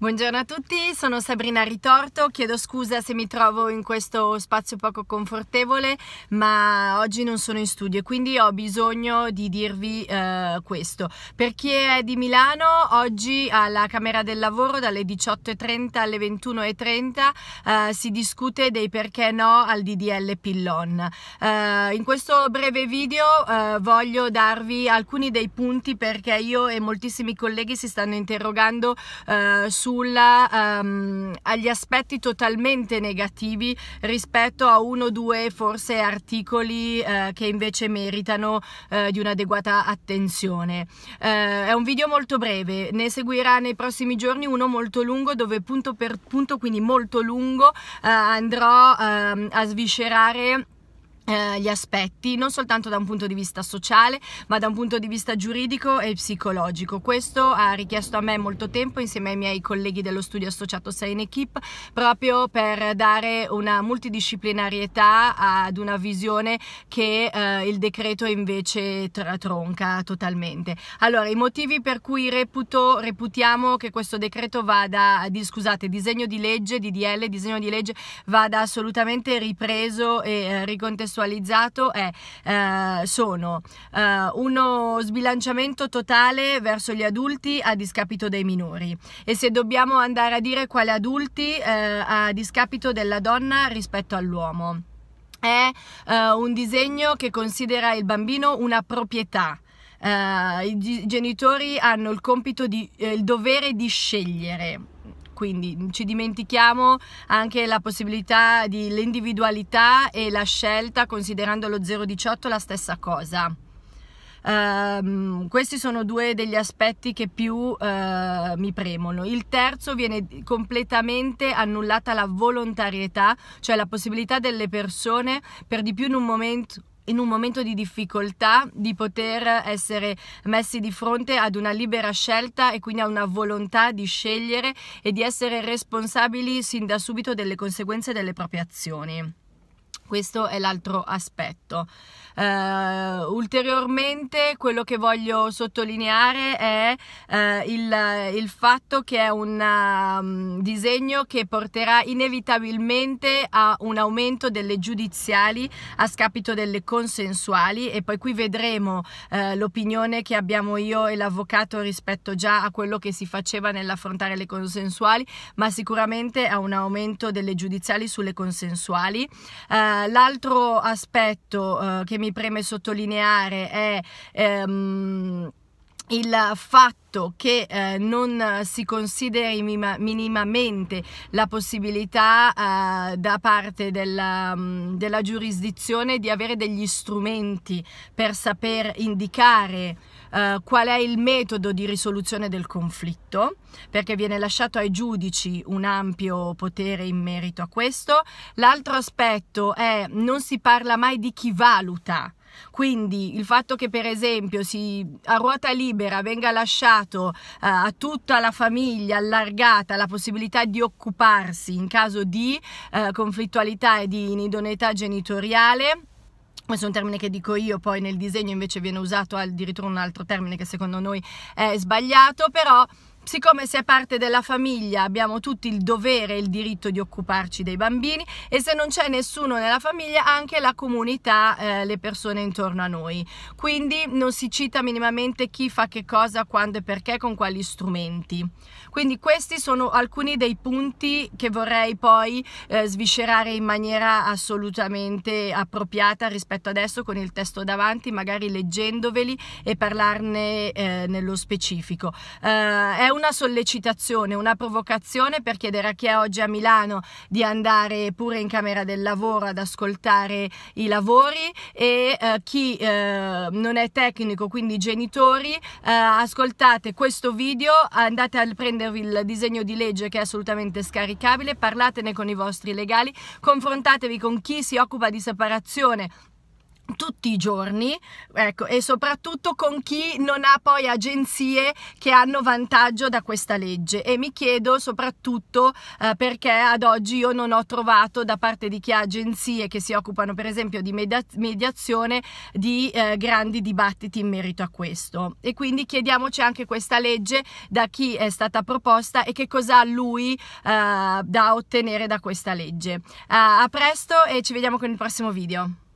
Buongiorno a tutti, sono Sabrina Ritorto, chiedo scusa se mi trovo in questo spazio poco confortevole, ma oggi non sono in studio e quindi ho bisogno di dirvi eh, questo. Per chi è di Milano, oggi alla Camera del Lavoro dalle 18.30 alle 21.30 eh, si discute dei perché no al DDL Pillon. Eh, in questo breve video eh, voglio darvi alcuni dei punti perché io e moltissimi colleghi si stanno interrogando eh, su sulla, um, agli aspetti totalmente negativi rispetto a uno o due forse articoli uh, che invece meritano uh, di un'adeguata attenzione. Uh, è un video molto breve, ne seguirà nei prossimi giorni uno molto lungo dove punto per punto, quindi molto lungo, andrò uh, a sviscerare gli aspetti non soltanto da un punto di vista sociale ma da un punto di vista giuridico e psicologico. Questo ha richiesto a me molto tempo insieme ai miei colleghi dello studio associato 6 in Equip proprio per dare una multidisciplinarietà ad una visione che eh, il decreto invece tra- tronca totalmente. Allora i motivi per cui reputo, reputiamo che questo decreto vada di, scusate disegno di legge DDL disegno di legge vada assolutamente ripreso e eh, ricontestualizzato contestualizzato è, eh, sono eh, uno sbilanciamento totale verso gli adulti a discapito dei minori e se dobbiamo andare a dire quali adulti eh, a discapito della donna rispetto all'uomo. È eh, un disegno che considera il bambino una proprietà. Uh, i genitori hanno il compito di, eh, il dovere di scegliere quindi ci dimentichiamo anche la possibilità di l'individualità e la scelta considerando lo 018 la stessa cosa. Uh, questi sono due degli aspetti che più uh, mi premono. Il terzo viene completamente annullata la volontarietà, cioè la possibilità delle persone, per di più in un momento in un momento di difficoltà di poter essere messi di fronte ad una libera scelta e quindi a una volontà di scegliere e di essere responsabili sin da subito delle conseguenze delle proprie azioni. Questo è l'altro aspetto. Uh, ulteriormente quello che voglio sottolineare è uh, il, il, fatto che è un um, disegno che porterà inevitabilmente a un aumento delle giudiziali a scapito delle consensuali e poi qui vedremo uh, l'opinione che abbiamo io e l'avvocato rispetto già a quello che si faceva nell'affrontare le consensuali, ma sicuramente a un aumento delle giudiziali sulle consensuali. L'altro aspetto che mi mi preme sottolineare è ehm, il fatto che eh, non si consideri minimamente la possibilità eh, da parte della, mm, della, giurisdizione di avere degli strumenti per saper indicare eh, qual è il metodo di risoluzione del conflitto, perché viene lasciato ai giudici un ampio potere in merito a questo. L'altro aspetto è non si parla mai di chi valuta quindi il fatto che per esempio si, a ruota libera venga lasciato uh, a tutta la famiglia allargata la possibilità di occuparsi in caso di uh, conflittualità e di inidoneità genitoriale questo è un termine che dico io, poi nel disegno invece viene usato addirittura un altro termine che secondo noi è sbagliato, però Siccome si è parte della famiglia abbiamo tutti il dovere e il diritto di occuparci dei bambini e se non c'è nessuno nella famiglia anche la comunità, eh, le persone intorno a noi. Quindi non si cita minimamente chi fa che cosa, quando e perché, con quali strumenti. Quindi questi sono alcuni dei punti che vorrei poi eh, sviscerare in maniera assolutamente appropriata rispetto adesso con il testo davanti, magari leggendoveli e parlarne eh, nello specifico. Eh, è una sollecitazione, una provocazione per chiedere a chi è oggi a Milano di andare pure in Camera del Lavoro ad ascoltare i lavori e eh, chi eh, non è tecnico, quindi genitori, eh, ascoltate questo video, andate a prendervi il disegno di legge che è assolutamente scaricabile, parlatene con i vostri legali, confrontatevi con chi si occupa di separazione tutti i giorni, ecco, e soprattutto con chi non ha poi agenzie che hanno vantaggio da questa legge. E mi chiedo soprattutto eh, perché ad oggi io non ho trovato da parte di chi ha agenzie che si occupano, per esempio, di media- mediazione, di eh, grandi dibattiti in merito a questo. E quindi chiediamoci anche questa legge da chi è stata proposta e che cosa ha lui eh, da ottenere da questa legge. a presto e ci vediamo con il prossimo video.